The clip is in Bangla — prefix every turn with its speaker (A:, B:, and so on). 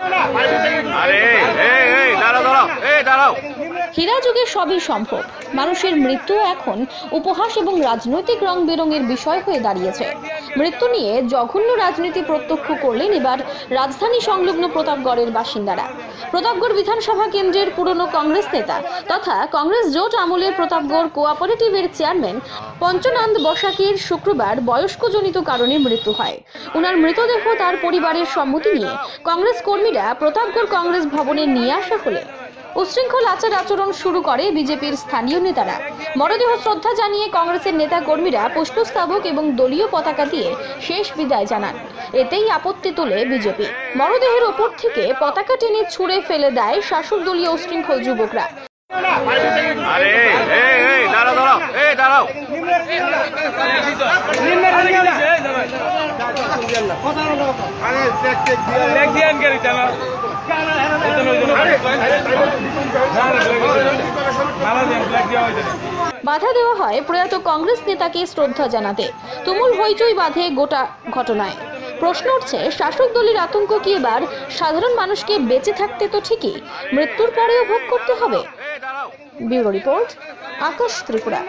A: আরে
B: হীরা যুগে সবই সম্ভব। মানুষের মৃত্যু এখন উপহাস এবং রাজনৈতিক রং বেরঙের বিষয় হয়ে দাঁড়িয়েছে। মৃত্যু নিয়ে জঘন্য রাজনীতি প্রত্যক্ষ করলেন এবার রাজধানী সংলগ্ন প্রতাপগড়ের বাসিন্দারা। প্রতাপগড় বিধানসভা কেন্দ্রের পুরনো কংগ্রেস নেতা তথা কংগ্রেস জোট আমলের প্রতাপগড় কোঅপারেটিভের চেয়ারম্যান পঞ্চনন্দ বসাকের শুক্রবার বয়স্কজনিত কারণে মৃত্যু হয়। ওনার মৃতদেহ তার পরিবারের সম্মতি নিয়ে কংগ্রেস কর্মীরা প্রতাপগড় কংগ্রেস ভবনে নিয়ে আসা হলে উশৃঙ্খল আচার আচরণ শুরু করে বিজেপির স্থানীয় নেতারা মরদেহ শ্রদ্ধা জানিয়ে কংগ্রেসের নেতা কর্মীরা পুষ্পস্তবক এবং দলীয় পতাকা দিয়ে শেষ বিদায় জানান এতেই আপত্তি তোলে বিজেপি মরদেহের ওপর থেকে পতাকা টেনে ছুঁড়ে ফেলে দেয় শাসক দলীয় উশৃঙ্খল যুবকরা
A: আরে
B: বাধা দেওয়া হয় প্রয়াত কংগ্রেস নেতাকে শ্রদ্ধা জানাতে। তুমুল হইচই বাঁধে গোটা ঘটনায়। প্রশ্ন উঠছে, শাসক দলের আতঙ্ক কি এবার? সাধারণ মানুষকে বেঁচে থাকতে তো ঠিকই, মৃত্যুর পরেও ভোগ করতে হবে। Bureau report, Akash Tripura.